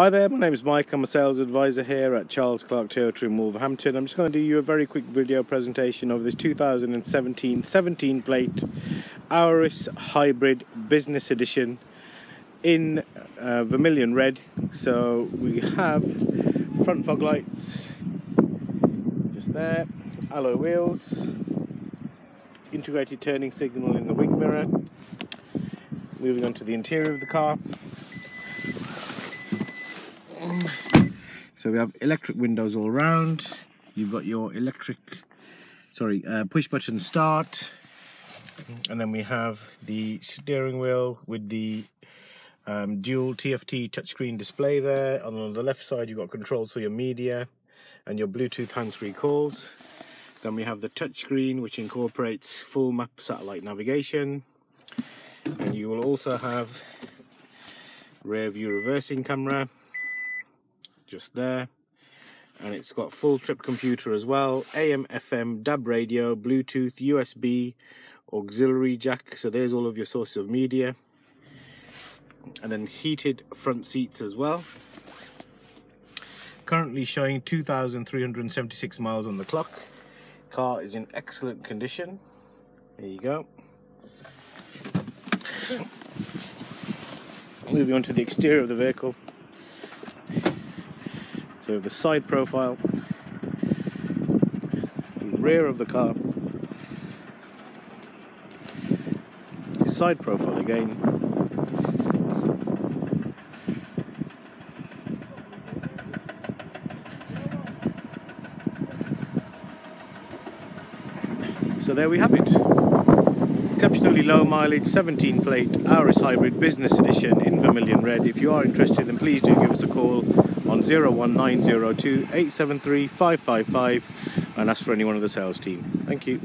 Hi there, my name is Mike. I'm a sales advisor here at Charles Clark Toyota in Wolverhampton. I'm just going to do you a very quick video presentation of this 2017 17 plate Auris Hybrid Business Edition in uh, Vermilion Red. So we have front fog lights just there, alloy wheels, integrated turning signal in the wing mirror. Moving on to the interior of the car. So we have electric windows all around. You've got your electric, sorry, uh, push button start. And then we have the steering wheel with the um, dual TFT touchscreen display there. And On the left side, you've got controls for your media and your Bluetooth hands-free calls. Then we have the touchscreen, which incorporates full map satellite navigation. And you will also have rear view reversing camera just there. And it's got full trip computer as well AM FM DAB radio Bluetooth USB auxiliary jack. So there's all of your sources of media. And then heated front seats as well. Currently showing 2,376 miles on the clock. Car is in excellent condition. There you go. Moving on to the exterior of the vehicle so the side profile, rear of the car, side profile again. So there we have it. Exceptionally low mileage, 17 plate, Auris Hybrid Business Edition in Vermilion Red. If you are interested then please do give us a call on 01902 873 555 and ask for anyone of the sales team. Thank you.